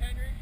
Henry.